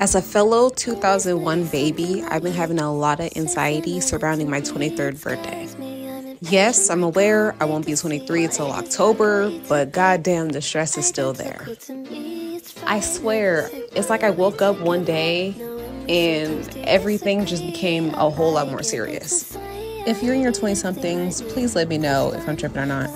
As a fellow 2001 baby, I've been having a lot of anxiety surrounding my 23rd birthday. Yes, I'm aware I won't be 23 until October, but goddamn, the stress is still there. I swear, it's like I woke up one day and everything just became a whole lot more serious. If you're in your 20 somethings, please let me know if I'm tripping or not.